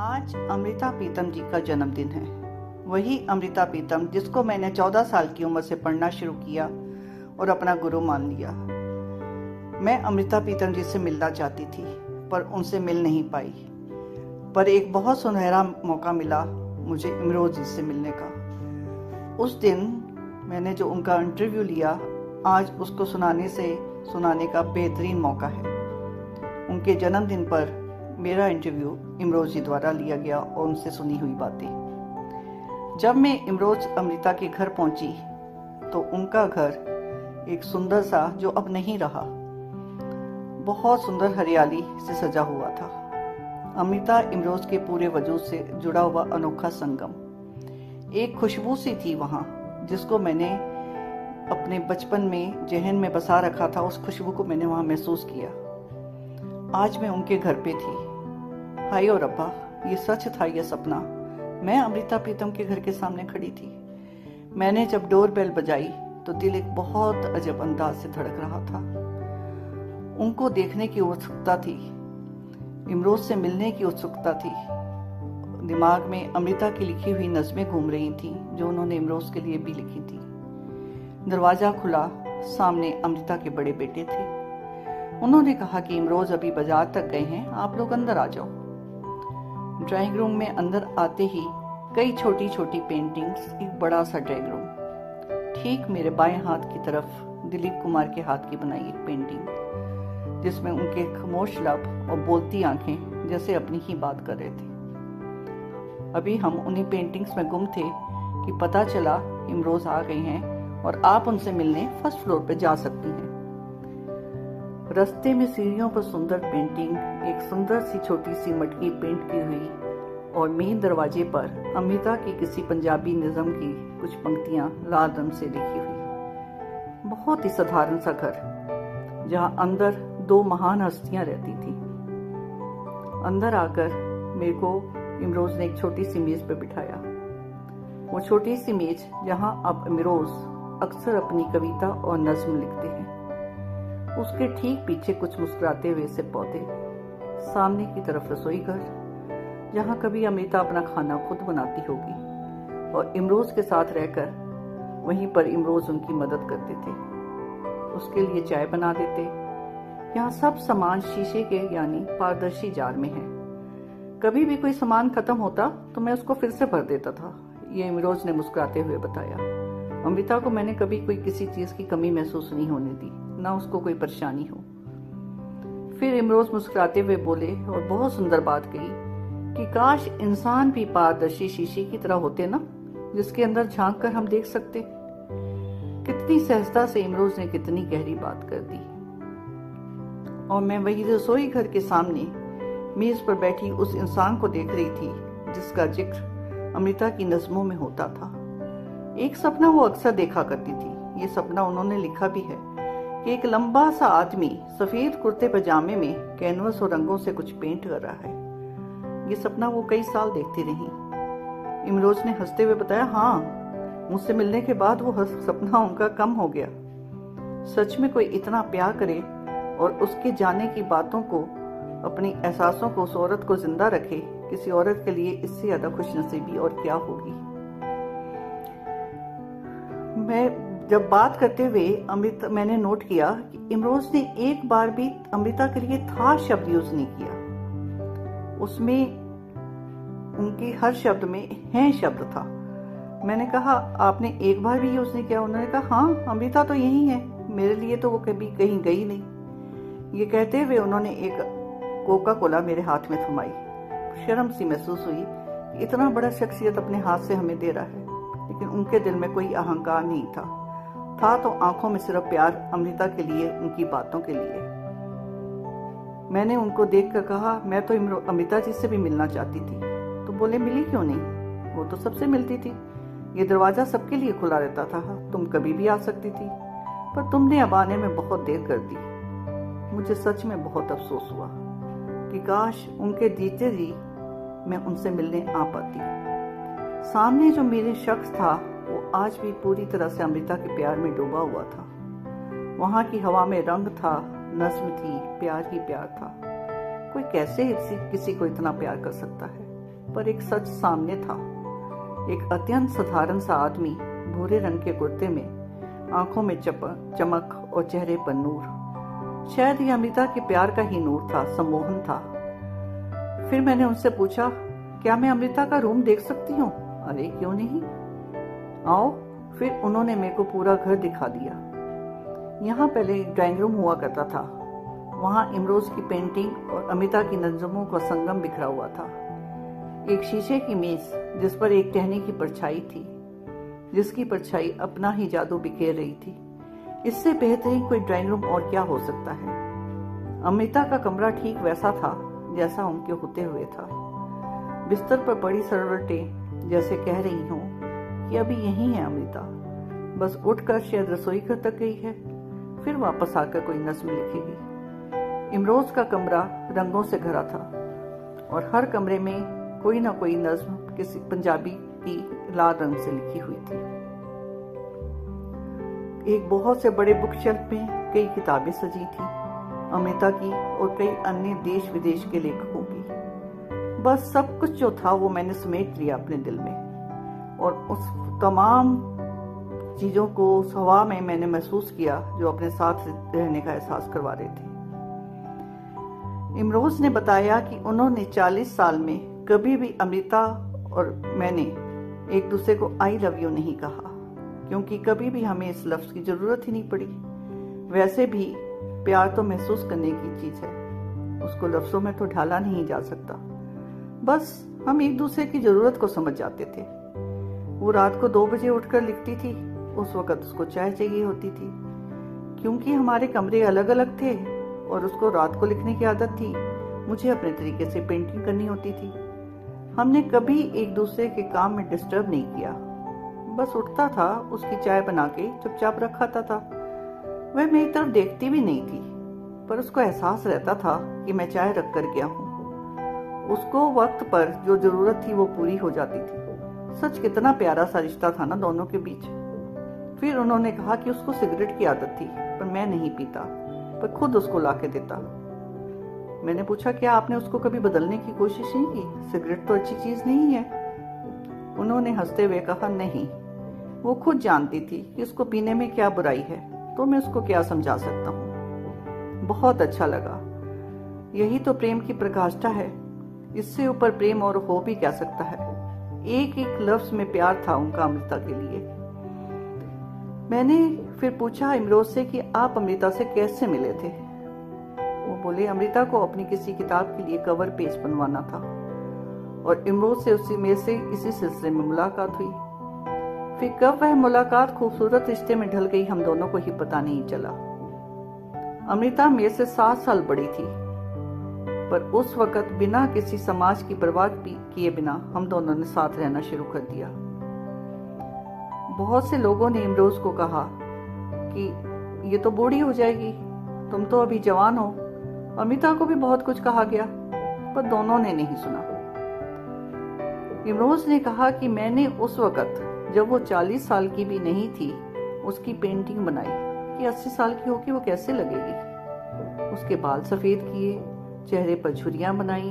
आज अमृता पीतम जी का जन्मदिन है। वही अमृता पीतम जिसको मैंने 14 साल की उम्र से पढ़ना शुरू किया और अपना गुरु मान लिया। मैं अमृता प्रीतम जी से मिलना चाहती थी, पर उनसे मिल नहीं पाई। पर एक बहुत सुनहरा मौका मिला मुझे इमरोज जी से मिलने का। उस दिन मैंने जो उनका इंटरव्यू लिया, आज उसको सुनाने से सुनाने का बेहतरीन मौका है। उनके जन्मदिन पर मेरा इंटरव्यू इमरोज जी द्वारा लिया गया और उनसे सुनी हुई बातें। जब मैं इमरोज अमृता के घर पहुँची तो उनका घर एक सुंदर सा जो अब नहीं रहा, बहुत सुंदर हरियाली से सजा हुआ था। अमृता इमरोज के पूरे वजूद से जुड़ा हुआ अनोखा संगम। एक खुशबू सी थी वहाँ, जिसको मैंने अपने बचपन में जहन में बसा रखा था, उस खुशबू को मैंने वहाँ महसूस किया। आज मैं उनके घर पे थी। हाय और अब्बा, ये सच था यह सपना? मैं अमृता प्रीतम के घर के सामने खड़ी थी। मैंने जब डोर बेल बजाई तो दिल एक बहुत अजब अंदाज से धड़क रहा था। उनको देखने की उत्सुकता थी, इमरोज से मिलने की उत्सुकता थी। दिमाग में अमृता की लिखी हुई नज़में घूम रही थी, जो उन्होंने इमरोज के लिए भी लिखी थी। दरवाज़ा खुला, सामने अमृता के बड़े बेटे थे। उन्होंने कहा कि इमरोज अभी बाज़ार तक गए हैं, आप लोग अंदर आ जाओ। ड्राइंग रूम में अंदर आते ही कई छोटी छोटी पेंटिंग्स एक बड़ा सा ड्राइंग रूम। ठीक मेरे बाएँ हाथ की तरफ़ दिलीप कुमार के हाथ की बनाई एक पेंटिंग जिसमें उनके खामोश लब और बोलती आँखें जैसे अपनी ही बात कर रहे थे। अभी हम उन्हीं पेंटिंग्स में गुम थे कि पता चला, इमरोज आ गए हैं और आप उनसे मिलने फ़र्स्ट फ्लोर पे जा सकती हैं। रस्ते में सीढ़ियों पर सुंदर पेंटिंग एक सुंदर सी छोटी सी मटकी पेंट की हुई और मेन दरवाजे पर अमृता की किसी पंजाबी निज़म की कुछ पंक्तियाँ लाल रंग से लिखी हुई। बहुत ही साधारण सा घर, जहाँ अंदर दो महान हस्तियाँ रहती थी। अंदर आकर मेरे को इमरोज ने एक छोटी सी मेज पर बिठाया। वो छोटी सी मेज जहाँ अब इमरोज अक्सर अपनी कविता और नज्म लिखते हैं। उसके ठीक पीछे कुछ मुस्कुराते हुए से पौधे। सामने की तरफ़ रसोई घर, जहाँ कभी अमृता अपना खाना खुद बनाती होगी, और इमरोज के साथ रहकर वहीं पर इमरोज उनकी मदद करते थे। उसके लिए चाय बना देते। यहाँ सब सामान शीशे के, यानी पारदर्शी जार में है। कभी भी कोई सामान खत्म होता तो मैं उसको फिर से भर देता था, ये इमरोज ने मुस्कुराते हुए बताया। अमृता को मैंने कभी कोई किसी चीज़ की कमी महसूस नहीं होने दी। ना उसको कोई परेशानी हो। फिर इमरोज मुस्कुराते हुए बोले और बहुत सुंदर बात कही कि काश इंसान भी पारदर्शी शीशे की तरह होते ना, जिसके अंदर झाँक कर हम देख सकते। कितनी सहजता से इमरोज ने कितनी गहरी बात कर दी। और मैं वही रसोई घर के सामने मेज पर बैठी उस इंसान को देख रही थी, जिसका ज़िक्र अमृता की नज्मों में होता था। एक सपना वो अक्सर देखा करती थी। ये सपना उन्होंने लिखा भी है। कि एक लंबा सा आदमी सफ़ेद कुर्ते पजामे में कैनवस और रंगों से कुछ पेंट कर रहा है। ये सपना वो कई साल देखती रही। इमरोज ने हँसते हुए बताया हाँ मुझसे मिलने के बाद वो सपना उनका कम हो गया। सच में कोई इतना प्यार करे और उसके जाने की बातों को, अपनी एहसासों को उस औरत को ज़िंदा रखे, किसी औरत के लिए इससे ज़्यादा खुश नसीबी और क्या होगी? मैं जब बात करते हुए अमृत, मैंने नोट किया कि इमरोज ने एक बार भी अमृता के लिए था शब्द यूज़ नहीं किया। उसमें उनकी हर शब्द में है शब्द था। मैंने कहा, आपने एक बार भी यूज़ नहीं किया? उन्होंने कहा हाँ अमृता तो यही है। मेरे लिए तो वो कभी कहीं गई नहीं। ये कहते हुए उन्होंने एक कोका कोला मेरे हाथ में थमाई। शर्म सी महसूस हुई इतना बड़ा शख्सियत अपने हाथ से हमें दे रहा है, लेकिन उनके दिल में कोई अहंकार नहीं था। था तो आँखों में सिर्फ़ प्यार अमृता के लिए, उनकी बातों के लिए। मैंने उनको देखकर कहा, मैं तो अमृता जी से भी मिलना चाहती थी। तो बोले, मिली क्यों नहीं? वो तो सबसे मिलती थी। ये दरवाज़ा सबके लिए खुला रहता था। तुम कभी भी आ सकती थी, पर तुमने अब आने में बहुत देर कर दी। मुझे सच में बहुत अफसोस हुआ कि काश उनके जीते जी मैं उनसे मिलने आ पाती। सामने जो मेरे शख्स था वो आज भी पूरी तरह से अमृता के प्यार में डूबा हुआ था। वहाँ की हवा में रंग था नज्म थी, प्यार ही प्यार था। कोई कैसे किसी को इतना प्यार कर सकता है? पर एक सच सामने था। एक अत्यंत साधारण सा आदमी, भूरे रंग के कुर्ते में, आँखों में चपक चमक और चेहरे पर नूर। शायद ये अमृता के प्यार का ही नूर था, सम्मोहन था। फिर मैंने उनसे पूछा, क्या मैं अमृता का रूम देख सकती हूँ? अरे, क्यों नहीं? आओ, फिर उन्होंने मेरे को पूरा घर दिखा दिया। यहाँ पहले ड्राइंग रूम हुआ करता था। वहाँ इमरोज की पेंटिंग और अमिता की नजमों का संगम बिखरा हुआ था। एक शीशे की मेज, जिस पर एक टहनी की परछाई थी, जिसकी परछाई अपना ही जादू बिखेर रही थी। इससे बेहतरीन कोई ड्राइंग रूम और क्या हो सकता है? अमिता का कमरा ठीक वैसा था, जैसा उनके होते हुए था। बिस्तर पर पड़ी सरवटें, जैसे कह रही हूँ कि अभी यही है अमृता। बस उठकर शायद रसोई घर तक गई है, फिर वापस आकर कोई नज्म लिखेगी। इमरोज का कमरा रंगों से भरा था, और हर कमरे में कोई ना कोई नज्म किसी पंजाबी की लाल रंग से लिखी हुई थी। एक बहुत से बड़े बुक शेल्फ में कई किताबें सजी थी, अमिता की और कई अन्य देश विदेश के लेखकों की। बस सब कुछ जो था वो मैंने समेट लिया अपने दिल में। और उस तमाम चीज़ों को हवा में मैंने महसूस किया, जो अपने साथ रहने का एहसास करवा रहे थे। इमरोज ने बताया कि उन्होंने 40 साल में कभी भी अमृता और मैंने एक दूसरे को आई लव यू नहीं कहा, क्योंकि कभी भी हमें इस लफ्ज की ज़रूरत ही नहीं पड़ी। वैसे भी प्यार तो महसूस करने की चीज़ है, उसको लफ्जों में तो ढाला नहीं जा सकता। बस हम एक दूसरे की ज़रूरत को समझ जाते थे। वो रात को दो बजे उठकर लिखती थी। उस वक्त उसको चाय चाहिए होती थी। क्योंकि हमारे कमरे अलग अलग थे और उसको रात को लिखने की आदत थी, मुझे अपने तरीके से पेंटिंग करनी होती थी। हमने कभी एक दूसरे के काम में डिस्टर्ब नहीं किया। बस उठता था, उसकी चाय बना के चुपचाप रखाता था। वह मेरी तरफ़ देखती भी नहीं थी, पर उसको एहसास रहता था कि मैं चाय रख कर गया हूँ। उसको वक्त पर जो ज़रूरत थी वो पूरी हो जाती थी। सच कितना प्यारा सा रिश्ता था ना दोनों के बीच। फिर उन्होंने कहा कि उसको सिगरेट की आदत थी, पर मैं नहीं पीता, पर खुद उसको ला के देता। मैंने पूछा, क्या आपने उसको कभी बदलने की कोशिश नहीं की? सिगरेट तो अच्छी चीज़ नहीं है। उन्होंने हँसते हुए कहा, नहीं, वो खुद जानती थी कि उसको पीने में क्या बुराई है तो मैं उसको क्या समझा सकता हूँ? बहुत अच्छा लगा। यही तो प्रेम की प्रकाष्ठा है। इससे ऊपर प्रेम और हो भी क्या सकता है? एक एक लफ्ज में प्यार था उनका अमृता के लिए। मैंने फिर पूछा इमरोज से कि आप अमृता से कैसे मिले थे? वो बोले, अमृता को अपनी किसी किताब के लिए कवर पेज बनवाना था और इमरोज से उसी में से इसी सिलसिले में मुलाकात हुई। फिर कब वह मुलाकात खूबसूरत रिश्ते में ढल गई, हम दोनों को ही पता नहीं चला। अमृता मेरे से सात साल बड़ी थी। पर उस वक्त बिना किसी समाज की बर्बाद किए बिना हम दोनों ने साथ रहना शुरू कर दिया। बहुत से लोगों ने इमरोज को कहा कि, ये तो बूढ़ी हो जाएगी, तुम तो अभी जवान हो। अमिता को भी बहुत कुछ कहा गया, पर दोनों ने नहीं सुना। इमरोज ने कहा कि मैंने उस वक्त, जब वो चालीस साल की भी नहीं थी, उसकी पेंटिंग बनाई कि अस्सी साल की होगी वो कैसे लगेगी। उसके बाल सफ़ेद किए चेहरे पर झुरियाँ बनाई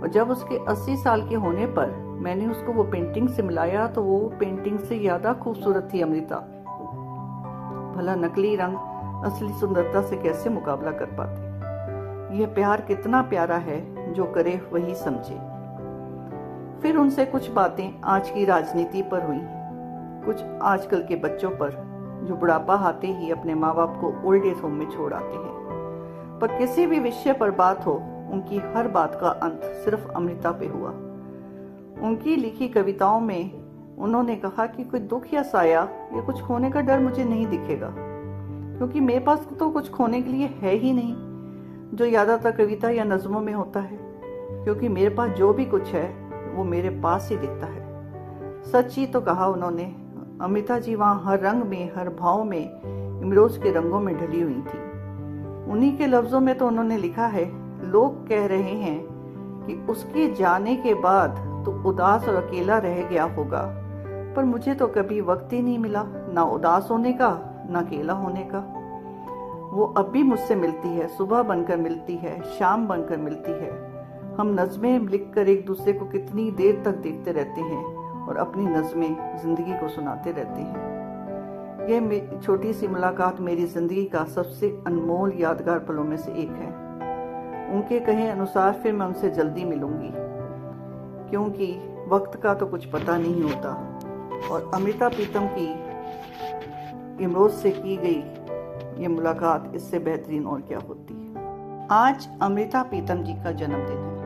और जब उसके अस्सी साल के होने पर मैंने उसको वो पेंटिंग से मिलाया तो वो पेंटिंग से ज़्यादा खूबसूरत थी अमृता। भला नकली रंग असली सुंदरता से कैसे मुकाबला कर पाते? यह प्यार कितना प्यारा है जो करे वही समझे। फिर उनसे कुछ बातें आज की राजनीति पर हुई। कुछ आजकल के बच्चों पर जो बुढ़ापा आते ही अपने माँ बाप को ओल्ड एज होम में छोड़ आते हैं। पर किसी भी विषय पर बात हो, उनकी हर बात का अंत सिर्फ़ अमृता पे हुआ। उनकी लिखी कविताओं में उन्होंने कहा कि कोई दुख या साया या कुछ खोने का डर मुझे नहीं दिखेगा, क्योंकि मेरे पास तो कुछ खोने के लिए है ही नहीं, जो ज़्यादातर कविता या नज्मों में होता है, क्योंकि मेरे पास जो भी कुछ है, वो मेरे पास ही दिखता है। सच ही तो कहा उन्होंने, अमिता जी वहाँ हर रंग में, हर भाव में, इमरोज के रंगों में ढली हुई थी। उन्हीं के लफ्जों में तो उन्होंने लिखा है, लोग कह रहे हैं कि उसके जाने के बाद तो उदास और अकेला रह गया होगा। पर मुझे तो कभी वक्त ही नहीं मिला, ना उदास होने का, ना अकेला होने का। वो अब भी मुझसे मिलती है, सुबह बनकर मिलती है, शाम बनकर मिलती है। हम नज़में लिखकर एक दूसरे को कितनी देर तक देखते रहते हैं और अपनी नज़में ज़िंदगी को सुनाते रहते हैं। यह छोटी सी मुलाकात मेरी ज़िंदगी का सबसे अनमोल यादगार पलों में से एक है। उनके कहे अनुसार फिर मैं उनसे जल्दी मिलूँगी। क्योंकि वक्त का तो कुछ पता नहीं होता। और अमृता प्रीतम की इमरोज से की गई ये मुलाकात इससे बेहतरीन और क्या होती। है आज अमृता प्रीतम जी का जन्मदिन है।